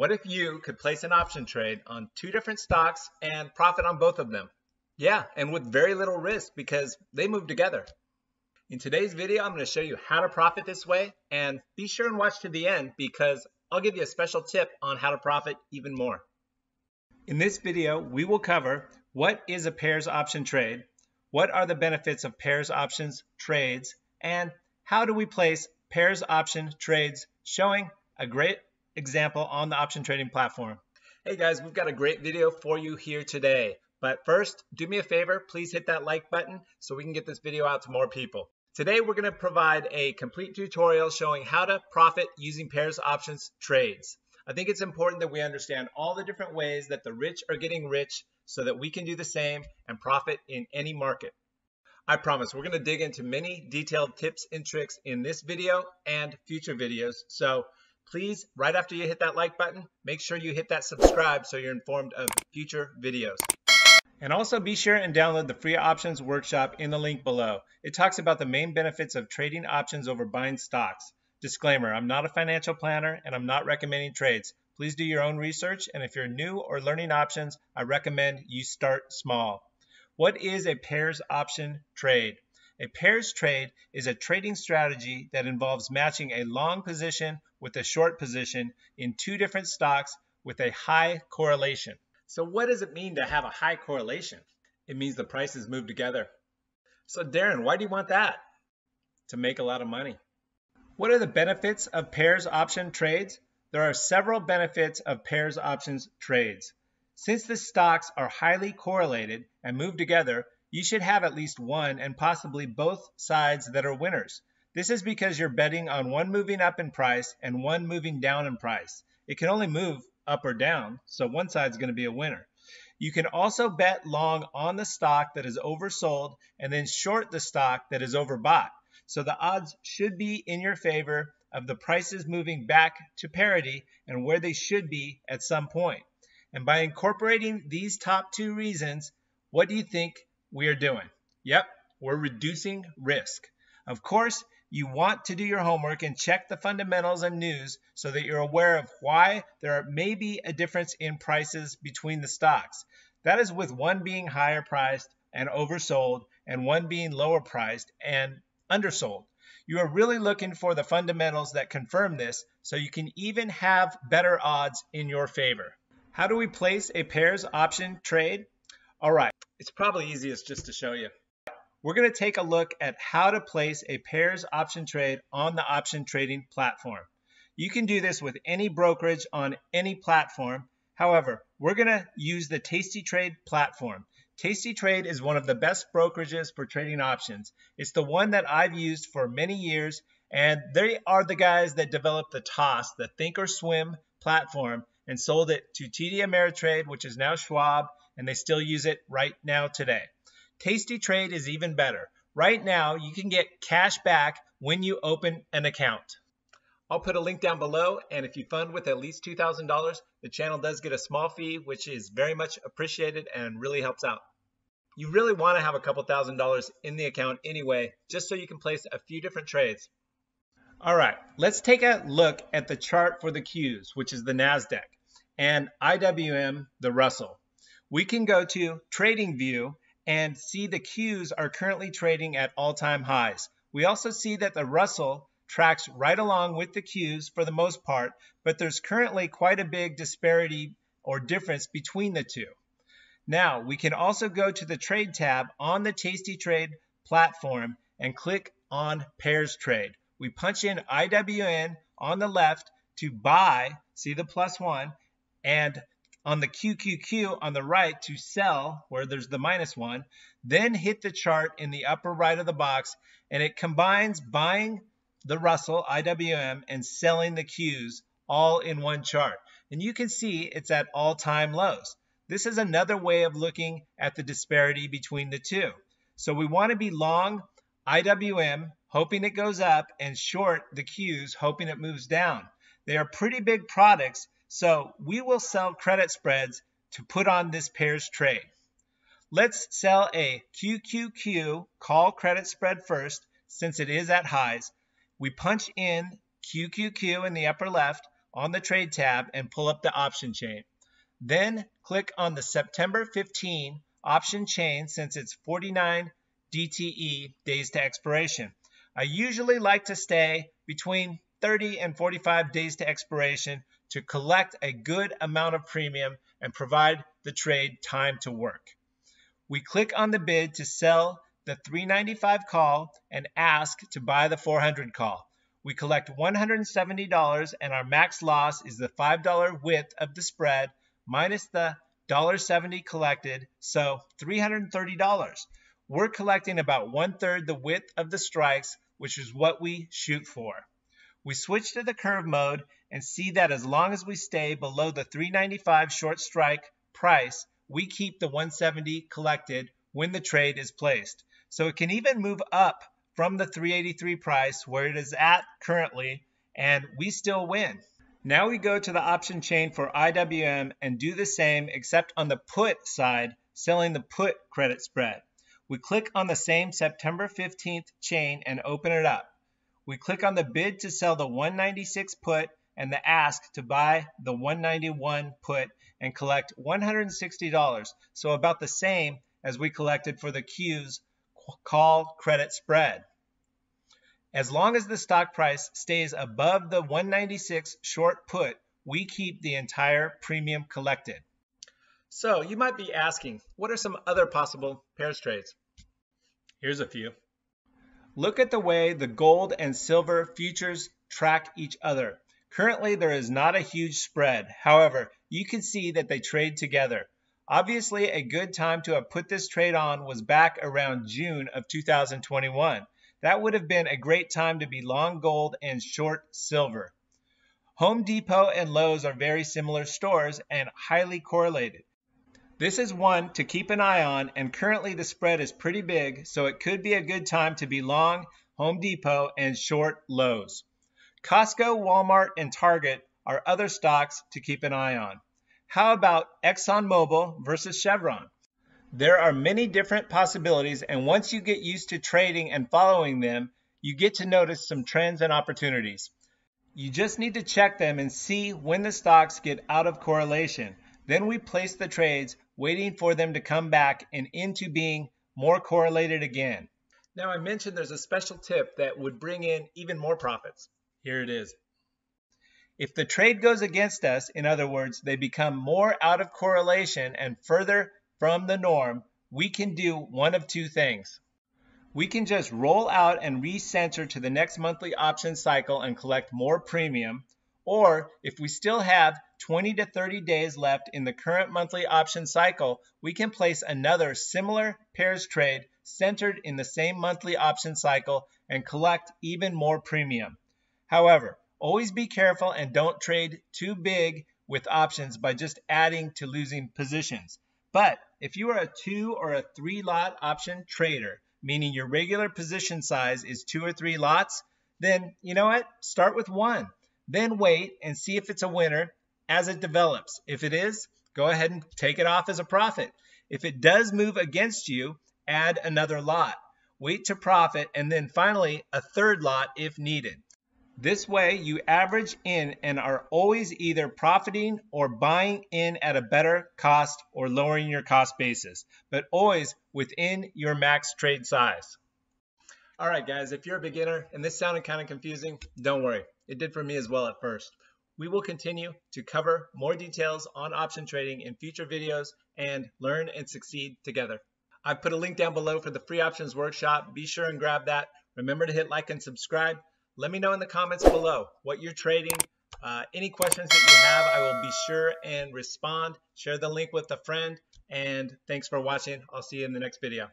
What if you could place an option trade on two different stocks and profit on both of them? Yeah, and with very little risk because they move together. In today's video, I'm going to show you how to profit this way and be sure and watch to the end because I'll give you a special tip on how to profit even more. In this video, we will cover what is a pairs option trade, what are the benefits of pairs options trades, and how do we place pairs option trades showing a great example on the option trading platform. Hey guys, we've got a great video for you here today. But first, do me a favor, please hit that like button so we can get this video out to more people. Today we're going to provide a complete tutorial showing how to profit using pairs options trades. I think it's important that we understand all the different ways that the rich are getting rich so that we can do the same and profit in any market. I promise we're going to dig into many detailed tips and tricks in this video and future videos. So please, right after you hit that like button, make sure you hit that subscribe so you're informed of future videos. And also be sure and download the free options workshop in the link below. It talks about the main benefits of trading options over buying stocks. Disclaimer, I'm not a financial planner and I'm not recommending trades. Please do your own research and if you're new or learning options, I recommend you start small. What is a pairs option trade? A pairs trade is a trading strategy that involves matching a long position with a short position in two different stocks with a high correlation. So what does it mean to have a high correlation? It means the prices move together. So Darren, why do you want that? To make a lot of money. What are the benefits of pairs option trades? There are several benefits of pairs options trades. Since the stocks are highly correlated and move together, you should have at least one and possibly both sides that are winners. This is because you're betting on one moving up in price and one moving down in price. It can only move up or down, so one side's going to be a winner. You can also bet long on the stock that is oversold and then short the stock that is overbought. So the odds should be in your favor of the prices moving back to parity and where they should be at some point. And by incorporating these top two reasons, what do you think we are doing. Yep, we're reducing risk. Of course, you want to do your homework and check the fundamentals and news so that you're aware of why there may be a difference in prices between the stocks. That is with one being higher priced and oversold and one being lower priced and undersold. You are really looking for the fundamentals that confirm this so you can even have better odds in your favor. How do we place a pairs option trade? All right, it's probably easiest just to show you. We're going to take a look at how to place a pairs option trade on the option trading platform. You can do this with any brokerage on any platform. However, we're going to use the Tasty Trade platform. Tasty Trade is one of the best brokerages for trading options. It's the one that I've used for many years, and they are the guys that developed the TOS, the Think or Swim platform, and sold it to TD Ameritrade, which is now Schwab, and they still use it right now today. Tasty Trade is even better. Right now, you can get cash back when you open an account. I'll put a link down below, and if you fund with at least $2,000, the channel does get a small fee, which is very much appreciated and really helps out. You really want to have a couple thousand dollars in the account anyway, just so you can place a few different trades. All right, let's take a look at the chart for the Qs, which is the NASDAQ, and IWM, the Russell we can go to Trading View and see the Qs are currently trading at all-time highs. We also see that the Russell tracks right along with the Qs for the most part, but there's currently quite a big disparity or difference between the two. Now, we can also go to the Trade tab on the Tasty Trade platform and click on Pairs Trade. We punch in IWM on the left to buy, see the plus one, and on the QQQ on the right to sell where there's the minus one, then hit the chart in the upper right of the box and it combines buying the Russell IWM and selling the Qs all in one chart. And you can see it's at all-time lows. This is another way of looking at the disparity between the two. So we want to be long IWM, hoping it goes up, and short the Qs, hoping it moves down. They are pretty big products, so we will sell credit spreads to put on this pairs trade. Let's sell a QQQ call credit spread first since it is at highs. We punch in QQQ in the upper left. on the trade tab and pull up the option chain. Then click on the September 15 option chain since it's 49 DTE days to expiration. I usually like to stay between 30 and 45 days to expiration to collect a good amount of premium and provide the trade time to work. We click on the bid to sell the 395 call and ask to buy the 400 call. We collect $170 and our max loss is the $5 width of the spread minus the $1.70 collected, so $330. We're collecting about one third the width of the strikes, which is what we shoot for. We switch to the curve mode and see that as long as we stay below the 395 short strike price, we keep the 170 collected when the trade is placed. So it can even move up from the 383 price where it is at currently, and we still win. Now we go to the option chain for IWM and do the same except on the put side, selling the put credit spread. We click on the same September 15th chain and open it up. We click on the bid to sell the 196 put and the ask to buy the 191 put and collect $160, so about the same as we collected for the Q's call credit spread. As long as the stock price stays above the 196 short put, we keep the entire premium collected. So you might be asking, what are some other possible pairs trades? Here's a few. Look at the way the gold and silver futures track each other. Currently, there is not a huge spread. However, you can see that they trade together. Obviously, a good time to have put this trade on was back around June of 2021. That would have been a great time to be long gold and short silver. Home Depot and Lowe's are very similar stores and highly correlated. This is one to keep an eye on, and currently the spread is pretty big, so it could be a good time to be long Home Depot and short Lowe's. Costco, Walmart, and Target are other stocks to keep an eye on. How about ExxonMobil versus Chevron? There are many different possibilities, and once you get used to trading and following them, you get to notice some trends and opportunities. You just need to check them and see when the stocks get out of correlation. Then we place the trades, waiting for them to come back and into being more correlated again. Now, I mentioned there's a special tip that would bring in even more profits. Here it is. If the trade goes against us, in other words, they become more out of correlation and further from the norm, we can do one of two things. We can just roll out and recenter to the next monthly option cycle and collect more premium, or if we still have 20 to 30 days left in the current monthly option cycle, we can place another similar pairs trade centered in the same monthly option cycle and collect even more premium. However, Always be careful and don't trade too big with options by just adding to losing positions. But if you are a two or a three lot option trader, meaning your regular position size is two or three lots, then you know what? Start with one. Then wait and see if it's a winner as it develops. If it is, go ahead and take it off as a profit. If it does move against you, add another lot. Wait to profit and then finally a third lot if needed. This way, you average in and are always either profiting or buying in at a better cost or lowering your cost basis, but always within your max trade size. All right, guys, if you're a beginner and this sounded kind of confusing, don't worry. It did for me as well at first. We will continue to cover more details on option trading in future videos and learn and succeed together. I've put a link down below for the free options workshop. Be sure and grab that. Remember to hit like and subscribe. Let me know in the comments below what you're trading. Uh, any questions that you have, I will be sure and respond. Share the link with a friend. And thanks for watching. I'll see you in the next video.